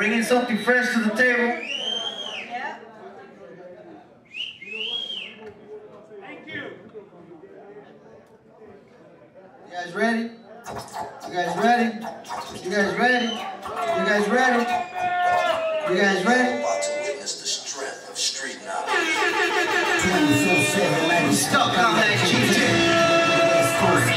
bringing something fresh to the table. Thank you. you guys ready? You guys ready? You guys ready? You guys ready? You guys ready? About to witness the strength of street knowledge. Stuck on that GJ.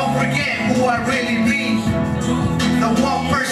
Don't forget who I really be. The one person.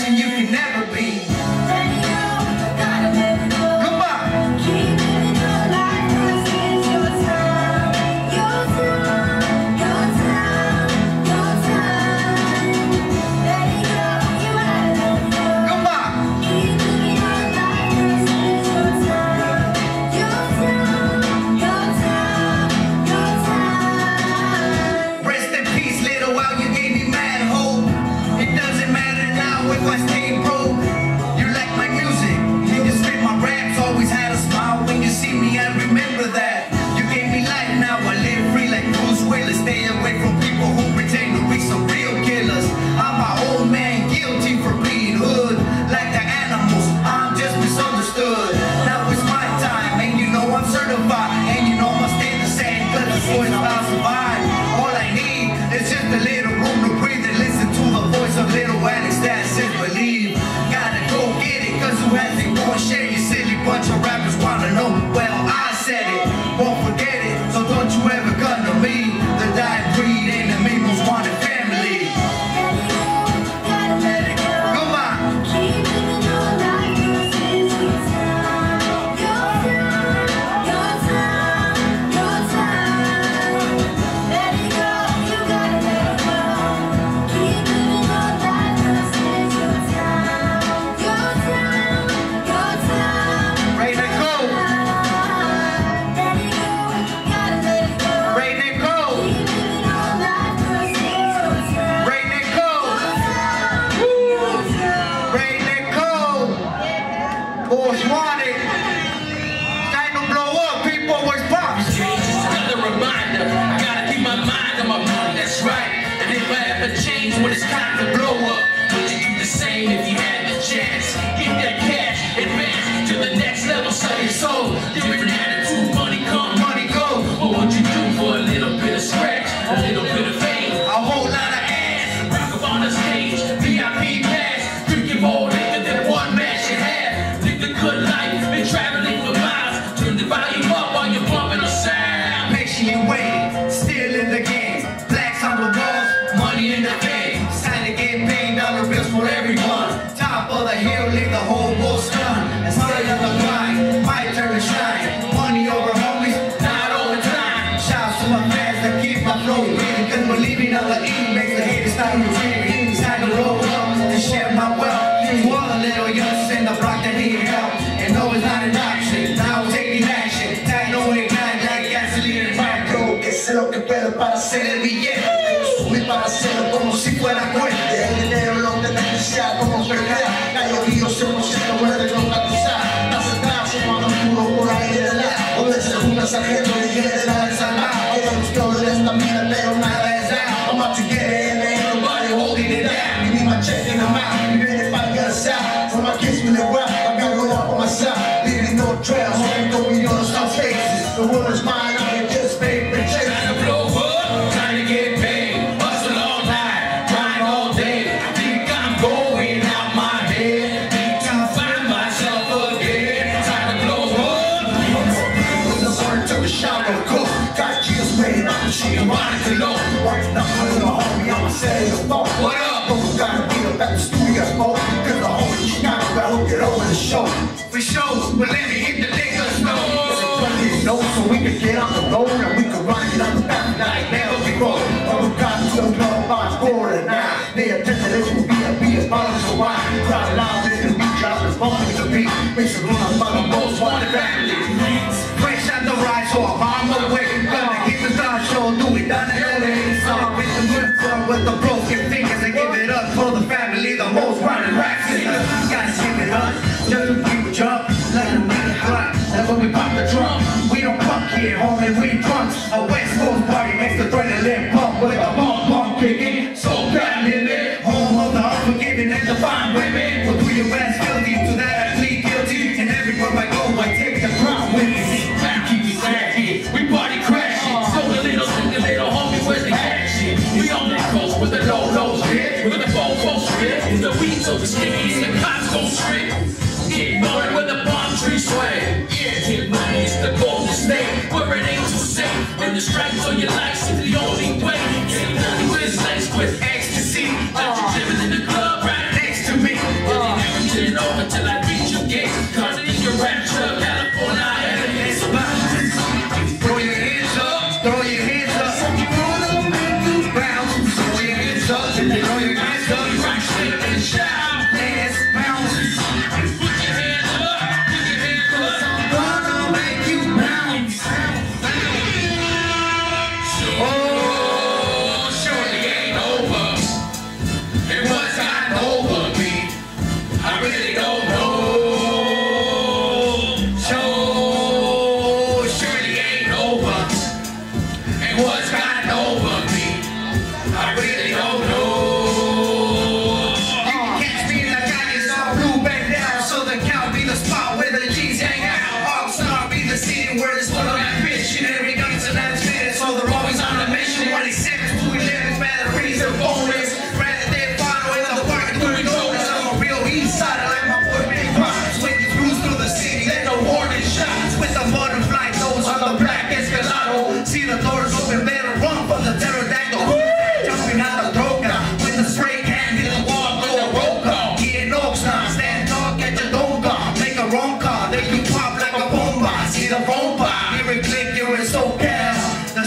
An option. No. Que sé lo que para hacer el billete. Subir para hacerlo como si fuera. El dinero lo como perder. Gallo río 100% verde no puro por ahí de la. Donde junta sargento y de esta vida, pero nada on the road and we can run it the back like never before. But we got to know about score tonight. They attended it will be a beat as a while. Crowd loud in the beat, drop is bumping the beat. Makes it run by the most wanted family. Fresh out the ride, so I'm on my way. Gonna hit the star show, do it on the LA. Song with the fun with the broken fingers and give it up for the family, the most wanted rap singers. Gotta give it up, just don't pump here, homie, we drunks. The stripes your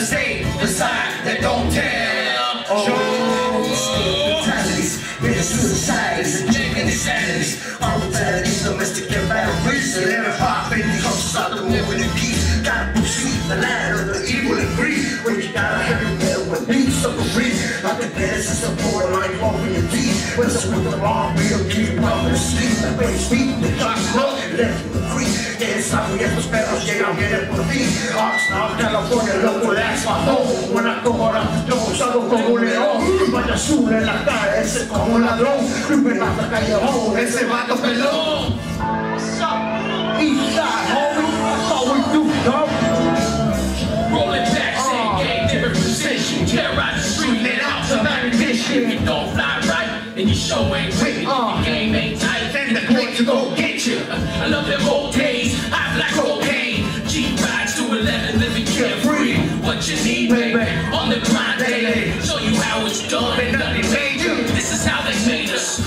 The state, the side that don't tell. Oh, fatalities, real suicides, and chicken insanities. All fatalities, domestic and batteries. And every pop in the hustles out the living in peace. Gotta proceed the ladder of the evil and greed. When you got a heavy metal with me, so free. Like the gas is support, like open your teeth. With the wrong, we'll keep up and sleep. The bass beat, the clock's low, and left in the creek. Yeah, it's time we get los perros, llegan bien por mí. Oxnard, California, loco, that's my home. When I go around the door, salgo como león. Vaya azul en la cara, ese como ladrón. Creeping out the callejón, ese vato pelón. East side, homie, that's all we do, dog. This is how they made us.